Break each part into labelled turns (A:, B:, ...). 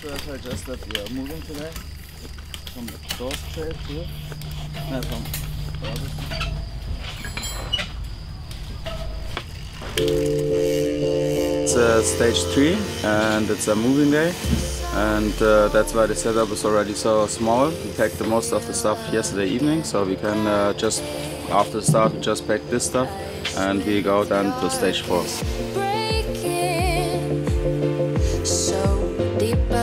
A: should I just that we are moving today from the Dorf trail here? No, from It's uh, stage three and it's a moving day and uh, that's why the setup is already so small. We packed the most of the stuff yesterday evening so we can uh, just after the start we just pack this stuff and we go then to stage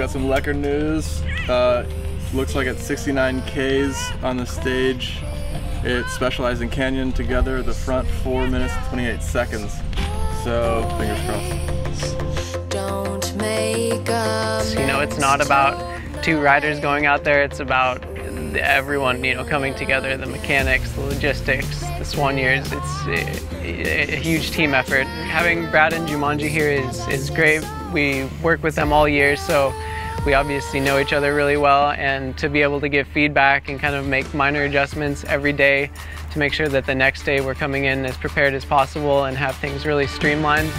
B: got some lekker news. Uh, looks like it's 69 Ks on the stage. It specialized in canyon together, the front 4 minutes 28 seconds. So, fingers crossed.
C: Don't make You know, it's not about two riders going out there, it's about everyone, you know, coming together, the mechanics, the logistics, the Soigneurs. It's a, a, huge team effort. Having Brad and Jumanji here is, is great. We work with them all year, so we obviously know each other really well and to be able to give feedback and kind of make minor adjustments every day to make sure that the next day we're coming in as prepared as possible and have things really streamlined.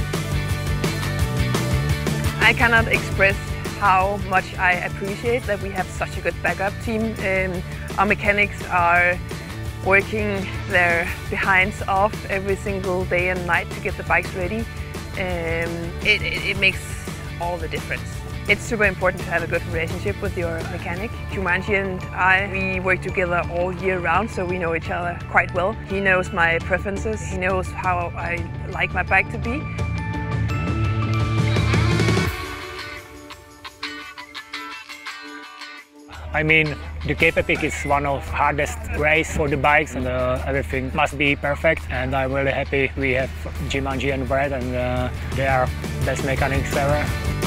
D: I cannot express how much I appreciate that we have such a good backup team. Um, our mechanics are working their behinds off every single day and night to get the bikes ready. Um, it, it, it makes all the difference. It's super important to have a good relationship with your mechanic. Jumanji and I, we work together all year round, so we know each other quite well. He knows my preferences, he knows how I like my bike to be.
E: I mean, the Cape Epic is one of hardest race for the bikes and uh, everything must be perfect and I'm really happy we have Jumanji and Brad and uh, they are best mechanics ever.